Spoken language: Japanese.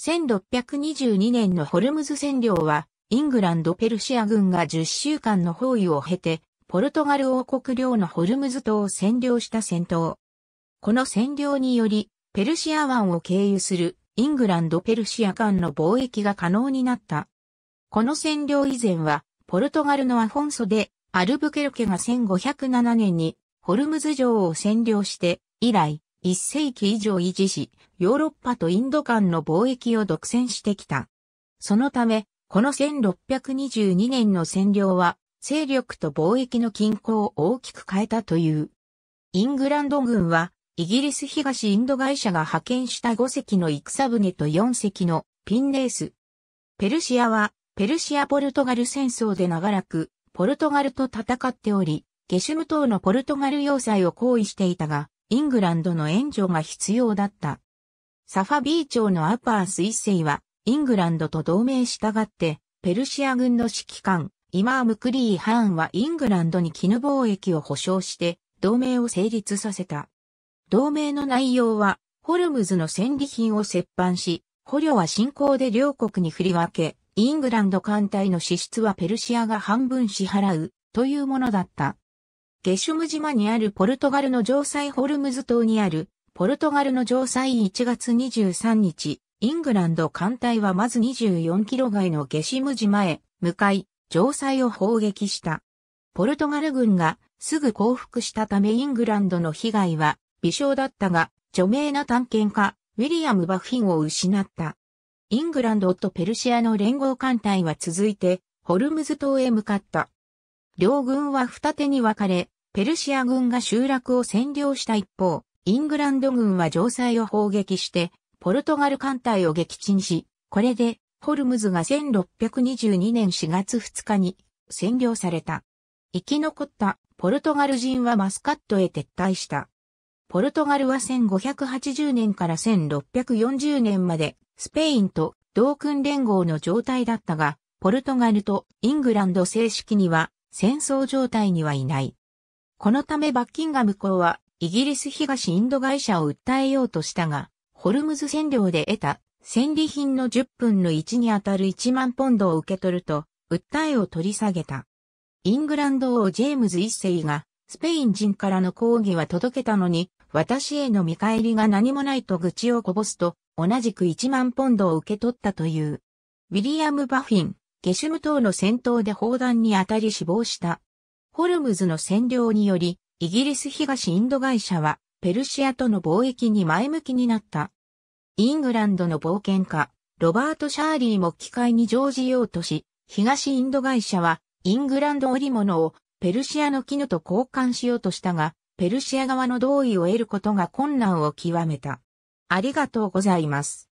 1622年のホルムズ占領は、イングランド・ペルシア軍が10週間の包囲を経て、ポルトガル王国領のホルムズ島を占領した戦闘。この占領により、ペルシア湾を経由するイングランド・ペルシア間の貿易が可能になった。この占領以前は、ポルトガルのアフォンソで、アルブケルケが1507年にホルムズ城を占領して、以来、1世紀以上維持し、ヨーロッパとインド間の貿易を独占してきた。そのため、この1622年の占領は、勢力と貿易の均衡を大きく変えたという。イングランド軍は、イギリス東インド会社が派遣した5隻の戦船と4隻のピンレース。ペルシアは、ペルシア・ポルトガル戦争で長らく、ポルトガルと戦っており、ゲシュム島のポルトガル要塞を行為していたが、イングランドの援助が必要だった。サファビー朝のアパース一世は、イングランドと同盟したがって、ペルシア軍の指揮官、イマーム・クリー・ハーンはイングランドに絹貿易を保障して、同盟を成立させた。同盟の内容は、ホルムズの戦利品を折半し、捕虜は侵攻で両国に振り分け、イングランド艦隊の支出はペルシアが半分支払う、というものだった。ゲシュム島にあるポルトガルの城塞ホルムズ島にあるポルトガルの城塞1月23日、イングランド艦隊はまず24キロ外のゲシム島へ向かい、城塞を砲撃した。ポルトガル軍がすぐ降伏したためイングランドの被害は微小だったが、著名な探検家、ウィリアム・バフィンを失った。イングランドとペルシアの連合艦隊は続いて、ホルムズ島へ向かった。両軍は二手に分かれ、ペルシア軍が集落を占領した一方、イングランド軍は城塞を砲撃して、ポルトガル艦隊を撃沈し、これで、ホルムズが1622年4月2日に占領された。生き残ったポルトガル人はマスカットへ撤退した。ポルトガルは1580年から1640年までスペインと同訓連合の状態だったが、ポルトガルとイングランド正式には戦争状態にはいない。このためバッキンガム公はイギリス東インド会社を訴えようとしたが、ホルムズ占領で得た戦利品の10分の1にあたる1万ポンドを受け取ると、訴えを取り下げた。イングランド王ジェームズ一世が、スペイン人からの抗議は届けたのに、私への見返りが何もないと愚痴をこぼすと、同じく1万ポンドを受け取ったという。ウィリアム・バフィン、ゲシュム島の戦闘で砲弾に当たり死亡した。ホルムズの占領により、イギリス東インド会社はペルシアとの貿易に前向きになった。イングランドの冒険家、ロバート・シャーリーも機会に乗じようとし、東インド会社はイングランド織物をペルシアの絹と交換しようとしたが、ペルシア側の同意を得ることが困難を極めた。ありがとうございます。